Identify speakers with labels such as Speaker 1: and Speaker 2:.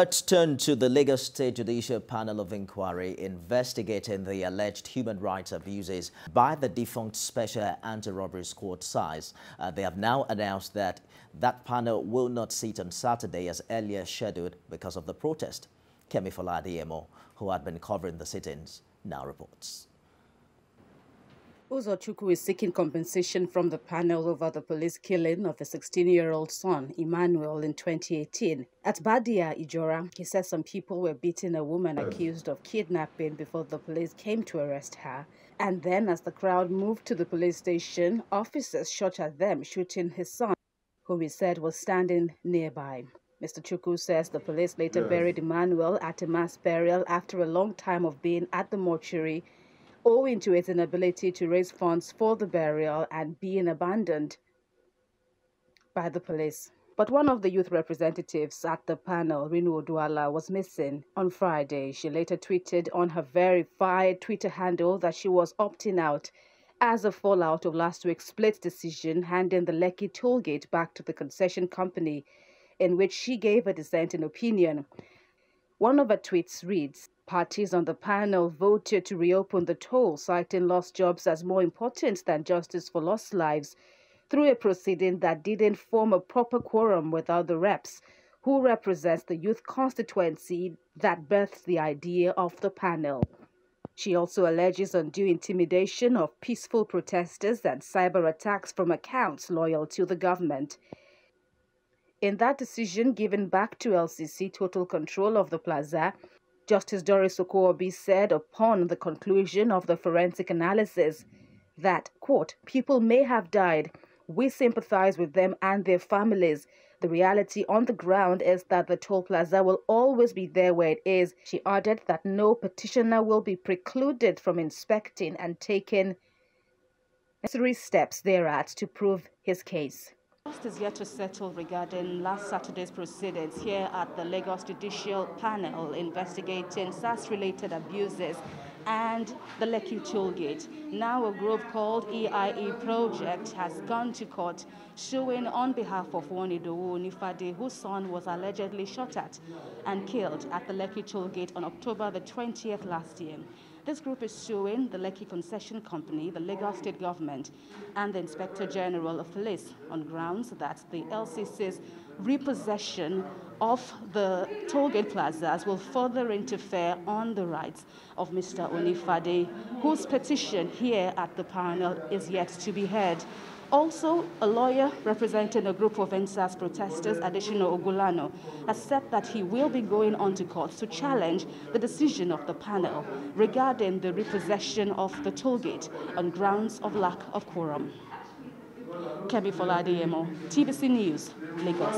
Speaker 1: Let's turn to the Lagos State Judicial Panel of Inquiry investigating the alleged human rights abuses by the defunct Special Anti-Robbery Squad SARS. Uh, they have now announced that that panel will not sit on Saturday as earlier scheduled because of the protest. Kemi Foladiemo, who had been covering the sittings, now reports.
Speaker 2: Uzochukwu is seeking compensation from the panel over the police killing of a 16-year-old son, Emmanuel, in 2018. At Badia, Ijora, he says some people were beating a woman accused of kidnapping before the police came to arrest her. And then, as the crowd moved to the police station, officers shot at them, shooting his son, whom he said was standing nearby. Mr. Chukwu says the police later yes. buried Emmanuel at a mass burial after a long time of being at the mortuary owing to its inability to raise funds for the burial and being abandoned by the police. But one of the youth representatives at the panel, Rinu Oduala, was missing on Friday. She later tweeted on her verified Twitter handle that she was opting out as a fallout of last week's split decision handing the Lekki tollgate back to the concession company, in which she gave a dissenting opinion. One of her tweets reads, Parties on the panel voted to reopen the toll, citing lost jobs as more important than justice for lost lives, through a proceeding that didn't form a proper quorum without the reps, who represents the youth constituency that birthed the idea of the panel. She also alleges undue intimidation of peaceful protesters and cyber attacks from accounts loyal to the government. In that decision given back to LCC total control of the plaza, Justice Doris Okuwobi said upon the conclusion of the forensic analysis that, quote, people may have died. We sympathize with them and their families. The reality on the ground is that the toll plaza will always be there where it is. She added that no petitioner will be precluded from inspecting and taking necessary steps thereat to prove his case.
Speaker 3: Trust is yet to settle regarding last Saturday's proceedings here at the Lagos Judicial Panel investigating SARS-related abuses and the Lekki Tollgate. Now a group called EIE Project has gone to court showing on behalf of Wonidowo Nifade, whose son was allegedly shot at and killed at the Lekki Tollgate on October the 20th last year. This group is suing the Lekki Concession Company, the Lagos State Government, and the Inspector General of Police on grounds that the LCC's repossession of the tollgate plazas will further interfere on the rights of Mr. Onifade, whose petition here at the panel is yet to be heard. Also, a lawyer representing a group of EndSARS protesters, Adesina Ogunlana, has said that he will be going on to court to challenge the decision of the panel regarding the repossession of the tollgate on grounds of lack of quorum. Kemi Foladiemo, TVC News, Lagos.